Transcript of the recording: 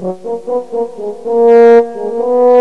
Oh, oh, oh, oh.